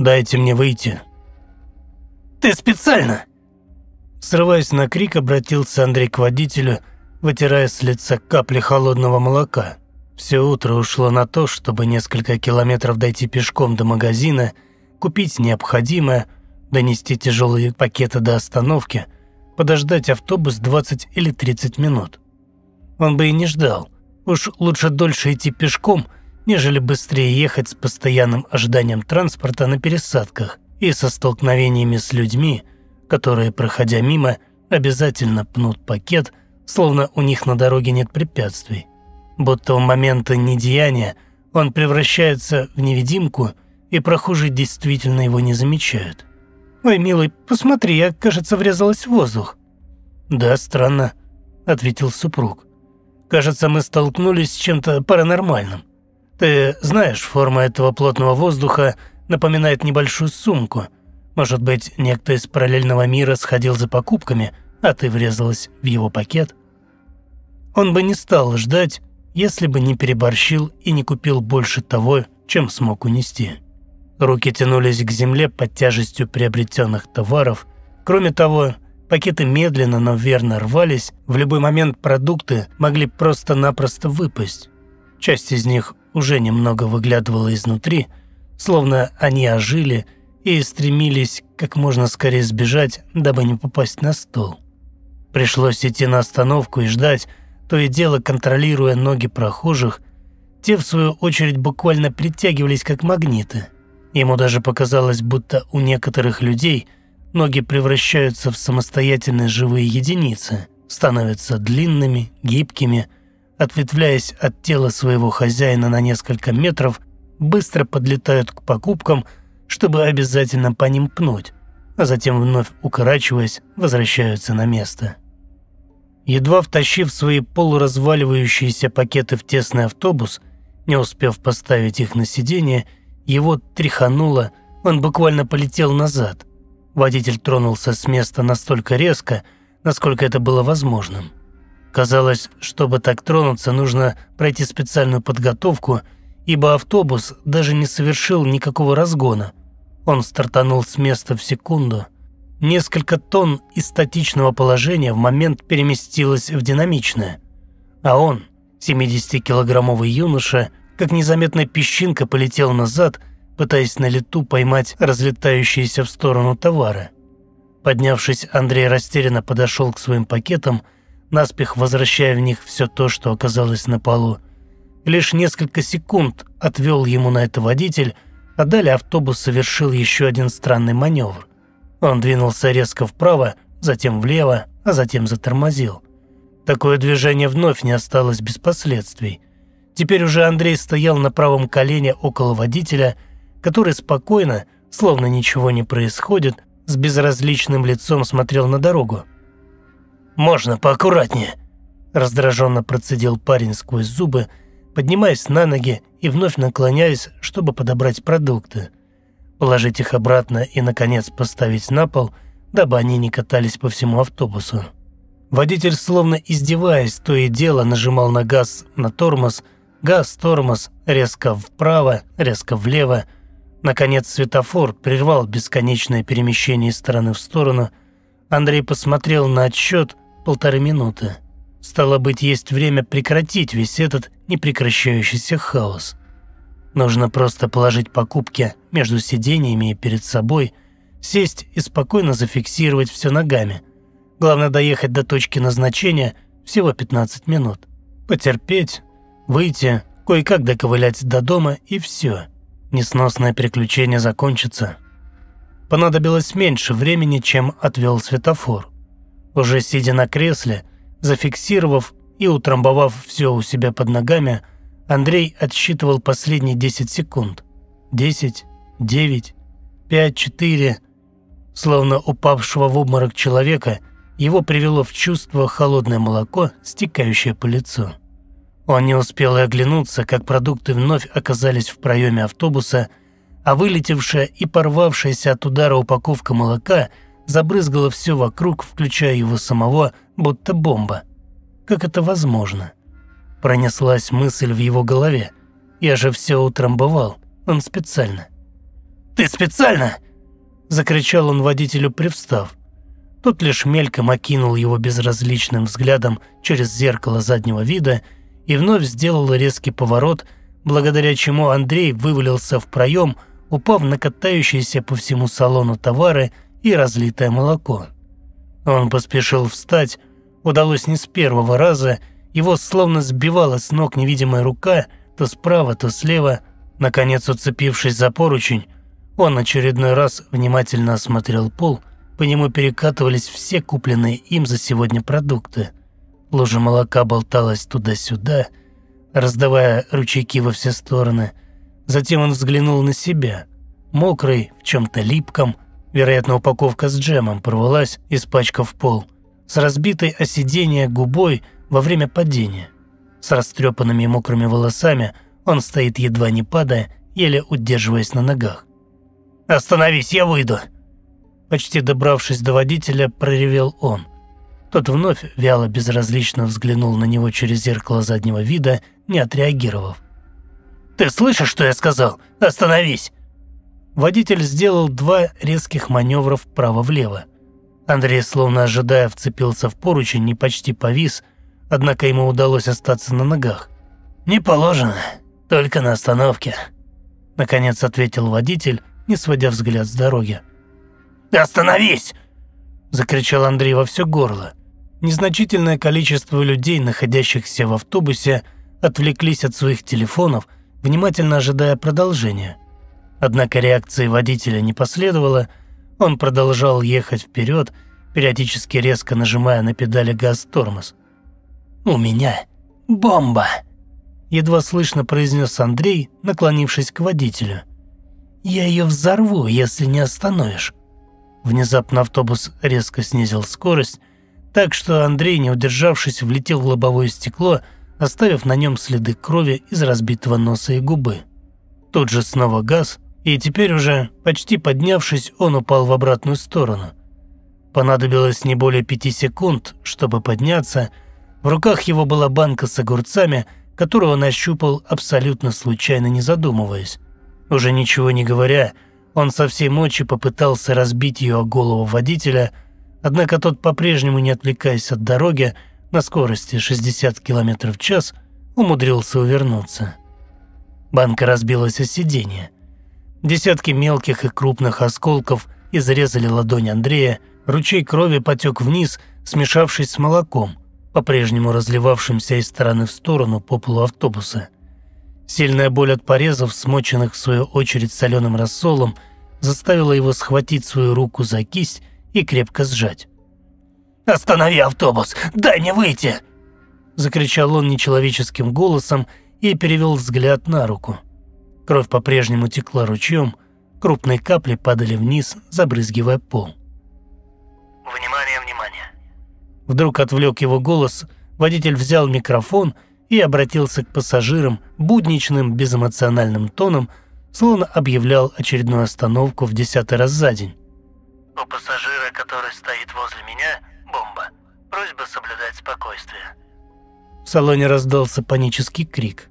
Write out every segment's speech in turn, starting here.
«Дайте мне выйти». «Ты специально!» Срываясь на крик, обратился Андрей к водителю, вытирая с лица капли холодного молока. Все утро ушло на то, чтобы несколько километров дойти пешком до магазина, купить необходимое, донести тяжелые пакеты до остановки, подождать автобус 20 или 30 минут. Он бы и не ждал. Уж лучше дольше идти пешком, нежели быстрее ехать с постоянным ожиданием транспорта на пересадках и со столкновениями с людьми, которые, проходя мимо, обязательно пнут пакет, словно у них на дороге нет препятствий. Будто в моменты недеяния он превращается в невидимку, и прохожие действительно его не замечают. «Ой, милый, посмотри, я, кажется, врезалась в воздух». «Да, странно», — ответил супруг. «Кажется, мы столкнулись с чем-то паранормальным. Ты знаешь, форма этого плотного воздуха напоминает небольшую сумку. Может быть, некто из параллельного мира сходил за покупками, а ты врезалась в его пакет?» Он бы не стал ждать, если бы не переборщил и не купил больше того, чем смог унести. Руки тянулись к земле под тяжестью приобретенных товаров. Кроме того, пакеты медленно, но верно рвались, в любой момент продукты могли просто-напросто выпасть. Часть из них уже немного выглядывала изнутри, словно они ожили и стремились как можно скорее сбежать, дабы не попасть на стол. Пришлось идти на остановку и ждать, то и дело контролируя ноги прохожих, те, в свою очередь, буквально притягивались как магниты. Ему даже показалось, будто у некоторых людей ноги превращаются в самостоятельные живые единицы, становятся длинными, гибкими, ответвляясь от тела своего хозяина на несколько метров, быстро подлетают к покупкам, чтобы обязательно по ним пнуть, а затем вновь укорачиваясь, возвращаются на место. Едва втащив свои полуразваливающиеся пакеты в тесный автобус, не успев поставить их на сиденье, его тряхануло, он буквально полетел назад. Водитель тронулся с места настолько резко, насколько это было возможным. Казалось, чтобы так тронуться, нужно пройти специальную подготовку, ибо автобус даже не совершил никакого разгона. Он стартанул с места в секунду – Несколько тонн из статичного положения в момент переместилось в динамичное. А он, 70-килограммовый юноша, как незаметная песчинка полетел назад, пытаясь на лету поймать разлетающиеся в сторону товары. Поднявшись, Андрей растерянно подошел к своим пакетам, наспех возвращая в них все то, что оказалось на полу. Лишь несколько секунд отвел ему на это водитель, а далее автобус совершил еще один странный маневр. Он двинулся резко вправо, затем влево, а затем затормозил. Такое движение вновь не осталось без последствий. Теперь уже Андрей стоял на правом колене около водителя, который спокойно, словно ничего не происходит, с безразличным лицом смотрел на дорогу. «Можно поаккуратнее», – раздраженно процедил парень сквозь зубы, поднимаясь на ноги и вновь наклоняясь, чтобы подобрать продукты положить их обратно и, наконец, поставить на пол, дабы они не катались по всему автобусу. Водитель, словно издеваясь, то и дело нажимал на газ, на тормоз, газ, тормоз, резко вправо, резко влево. Наконец светофор прервал бесконечное перемещение из стороны в сторону. Андрей посмотрел на отсчет полторы минуты. Стало быть, есть время прекратить весь этот непрекращающийся хаос. Нужно просто положить покупки между сидениями и перед собой, сесть и спокойно зафиксировать все ногами. Главное доехать до точки назначения всего 15 минут. Потерпеть, выйти, кое-как доковылять до дома и все. Несносное приключение закончится. Понадобилось меньше времени, чем отвел светофор. Уже сидя на кресле, зафиксировав и утрамбовав все у себя под ногами, Андрей отсчитывал последние 10 секунд. 10, 9, 5, 4. Словно упавшего в обморок человека, его привело в чувство холодное молоко, стекающее по лицу. Он не успел и оглянуться, как продукты вновь оказались в проеме автобуса, а вылетевшая и порвавшаяся от удара упаковка молока забрызгала все вокруг, включая его самого, будто бомба. Как это возможно? Пронеслась мысль в его голове. Я же все утром бывал, он специально. Ты специально?» Закричал он водителю, привстав. Тот лишь мельком окинул его безразличным взглядом через зеркало заднего вида и вновь сделал резкий поворот, благодаря чему Андрей вывалился в проем, упав на катающиеся по всему салону товары и разлитое молоко. Он поспешил встать, удалось не с первого раза, его словно сбивала с ног невидимая рука, то справа, то слева. Наконец, уцепившись за поручень, он очередной раз внимательно осмотрел пол, по нему перекатывались все купленные им за сегодня продукты. Лужа молока болталась туда-сюда, раздавая ручейки во все стороны. Затем он взглянул на себя. Мокрый, в чем-то липком, вероятно, упаковка с джемом порвалась, испачкав пол. С разбитой о сиденье губой во время падения. С растрепанными мокрыми волосами он стоит едва не падая, еле удерживаясь на ногах. «Остановись, я выйду!» Почти добравшись до водителя, проревел он. Тот вновь вяло безразлично взглянул на него через зеркало заднего вида, не отреагировав. «Ты слышишь, что я сказал? Остановись!» Водитель сделал два резких маневра вправо-влево. Андрей, словно ожидая, вцепился в поручень и почти повис, однако ему удалось остаться на ногах. «Не положено, только на остановке», — наконец ответил водитель, не сводя взгляд с дороги. «Остановись!» – закричал Андрей во все горло. Незначительное количество людей, находящихся в автобусе, отвлеклись от своих телефонов, внимательно ожидая продолжения. Однако реакции водителя не последовало, он продолжал ехать вперед, периодически резко нажимая на педали газ-тормоз. «У меня бомба!» – едва слышно произнес Андрей, наклонившись к водителю. Я ее взорву, если не остановишь». Внезапно автобус резко снизил скорость, так что Андрей, не удержавшись, влетел в лобовое стекло, оставив на нем следы крови из разбитого носа и губы. Тут же снова газ, и теперь уже, почти поднявшись, он упал в обратную сторону. Понадобилось не более пяти секунд, чтобы подняться. В руках его была банка с огурцами, которую он ощупал абсолютно случайно, не задумываясь. Уже ничего не говоря, он со всей мочи попытался разбить ее о голову водителя, однако тот, по-прежнему не отвлекаясь от дороги, на скорости 60 км в час, умудрился увернуться. Банка разбилась о сиденье. Десятки мелких и крупных осколков изрезали ладонь Андрея, ручей крови потек вниз, смешавшись с молоком, по-прежнему разливавшимся из стороны в сторону по полу автобуса – Сильная боль от порезов, смоченных в свою очередь соленым рассолом, заставила его схватить свою руку за кисть и крепко сжать. «Останови автобус! Дай мне выйти!» Закричал он нечеловеческим голосом и перевел взгляд на руку. Кровь по-прежнему текла ручьем, крупные капли падали вниз, забрызгивая пол. «Внимание, внимание!» Вдруг отвлек его голос, водитель взял микрофон и обратился к пассажирам будничным безэмоциональным тоном, словно объявлял очередную остановку в десятый раз за день. «У пассажира, который стоит возле меня, бомба. Просьба соблюдать спокойствие». В салоне раздался панический крик.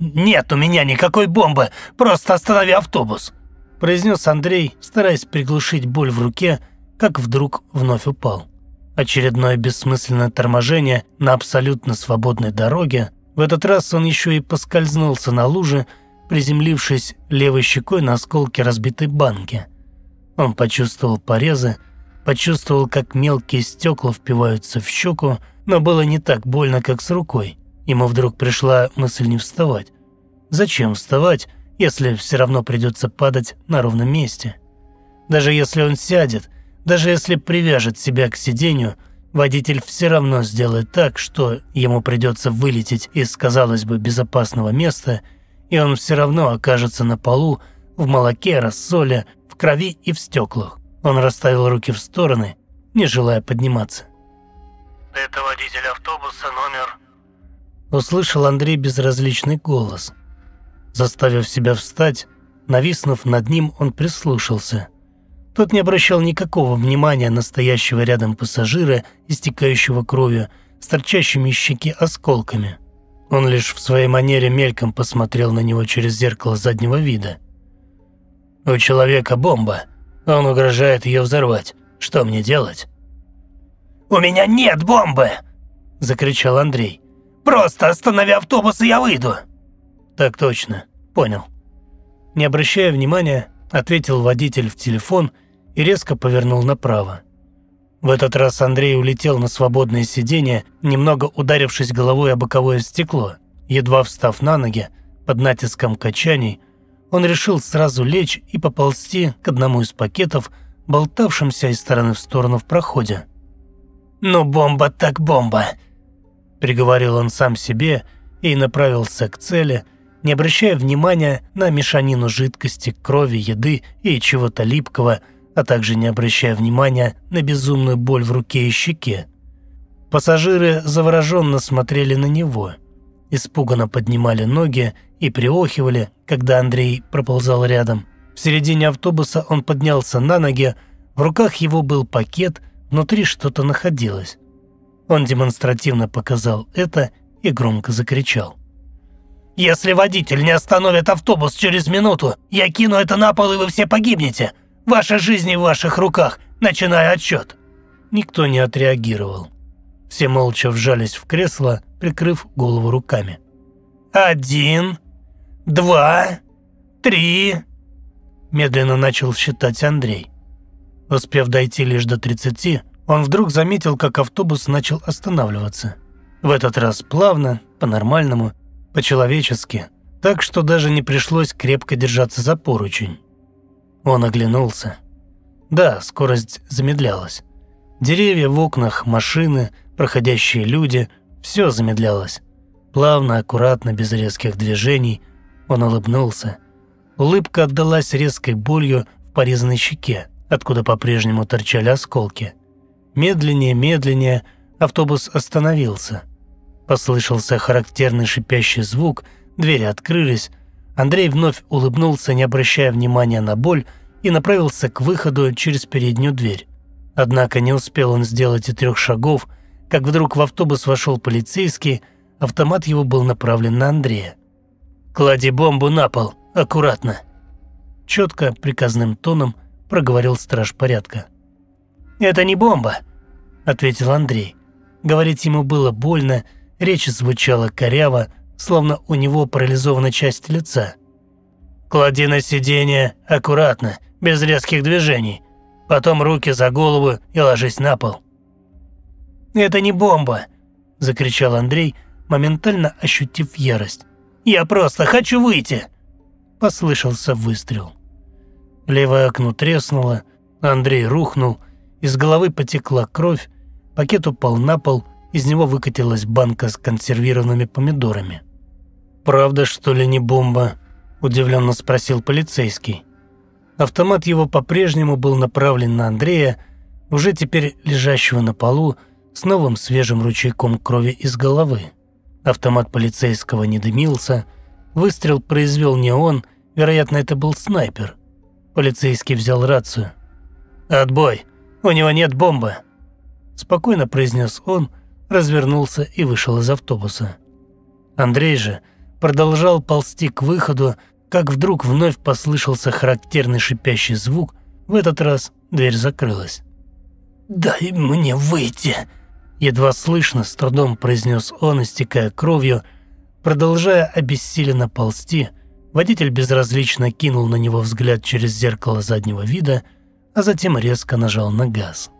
«Нет у меня никакой бомбы! Просто останови автобус!» произнес Андрей, стараясь приглушить боль в руке, как вдруг вновь упал. Очередное бессмысленное торможение на абсолютно свободной дороге. В этот раз он еще и поскользнулся на луже, приземлившись левой щекой на осколке разбитой банки. Он почувствовал порезы, почувствовал, как мелкие стекла впиваются в щеку, но было не так больно, как с рукой. Ему вдруг пришла мысль не вставать. Зачем вставать, если все равно придется падать на ровном месте? Даже если он сядет – даже если привяжет себя к сиденью, водитель все равно сделает так, что ему придется вылететь из, казалось бы, безопасного места, и он все равно окажется на полу, в молоке, рассоле, в крови и в стеклах. Он расставил руки в стороны, не желая подниматься. «Это водитель автобуса номер...» Услышал Андрей безразличный голос. Заставив себя встать, нависнув над ним, он прислушался – тот не обращал никакого внимания на стоящего рядом пассажира, истекающего кровью, с торчащими щеки осколками. Он лишь в своей манере мельком посмотрел на него через зеркало заднего вида. У человека бомба. Он угрожает ее взорвать. Что мне делать?» «У меня нет бомбы!» – закричал Андрей. «Просто останови автобус, и я выйду!» «Так точно. Понял». Не обращая внимания, ответил водитель в телефон и резко повернул направо. В этот раз Андрей улетел на свободное сиденье, немного ударившись головой о боковое стекло. Едва встав на ноги, под натиском качаний, он решил сразу лечь и поползти к одному из пакетов, болтавшимся из стороны в сторону в проходе. «Ну, бомба так бомба!» – приговорил он сам себе и направился к цели, не обращая внимания на мешанину жидкости, крови, еды и чего-то липкого, а также не обращая внимания на безумную боль в руке и щеке. Пассажиры завороженно смотрели на него, испуганно поднимали ноги и приохивали, когда Андрей проползал рядом. В середине автобуса он поднялся на ноги, в руках его был пакет, внутри что-то находилось. Он демонстративно показал это и громко закричал. «Если водитель не остановит автобус через минуту, я кину это на пол, и вы все погибнете. Ваша жизнь в ваших руках. Начинаю отсчет». Никто не отреагировал. Все молча вжались в кресло, прикрыв голову руками. «Один, два, три...» Медленно начал считать Андрей. Успев дойти лишь до 30, он вдруг заметил, как автобус начал останавливаться. В этот раз плавно, по-нормальному, по-человечески, так что даже не пришлось крепко держаться за поручень. Он оглянулся. Да, скорость замедлялась. Деревья в окнах, машины, проходящие люди – все замедлялось. Плавно, аккуратно, без резких движений, он улыбнулся. Улыбка отдалась резкой болью в порезанной щеке, откуда по-прежнему торчали осколки. Медленнее, медленнее автобус остановился. Послышался характерный шипящий звук, двери открылись. Андрей вновь улыбнулся, не обращая внимания на боль, и направился к выходу через переднюю дверь. Однако не успел он сделать и трех шагов, как вдруг в автобус вошел полицейский, автомат его был направлен на Андрея. «Клади бомбу на пол, аккуратно!» Четко, приказным тоном проговорил страж порядка. «Это не бомба», — ответил Андрей. Говорить ему было больно, речь звучала коряво, словно у него парализована часть лица. «Клади на сиденье аккуратно, без резких движений. Потом руки за голову и ложись на пол». «Это не бомба!» – закричал Андрей, моментально ощутив ярость. «Я просто хочу выйти!» Послышался выстрел. Левое окно треснуло, Андрей рухнул, из головы потекла кровь, пакет упал на пол, из него выкатилась банка с консервированными помидорами. «Правда, что ли, не бомба?» – удивленно спросил полицейский. Автомат его по-прежнему был направлен на Андрея, уже теперь лежащего на полу, с новым свежим ручейком крови из головы. Автомат полицейского не дымился, выстрел произвел не он, вероятно, это был снайпер. Полицейский взял рацию. «Отбой! У него нет бомбы!» Спокойно произнес он, развернулся и вышел из автобуса. Андрей же продолжал ползти к выходу, как вдруг вновь послышался характерный шипящий звук, в этот раз дверь закрылась. «Дай мне выйти!» Едва слышно, с трудом произнес он, истекая кровью, продолжая обессиленно ползти, водитель безразлично кинул на него взгляд через зеркало заднего вида, а затем резко нажал на газ.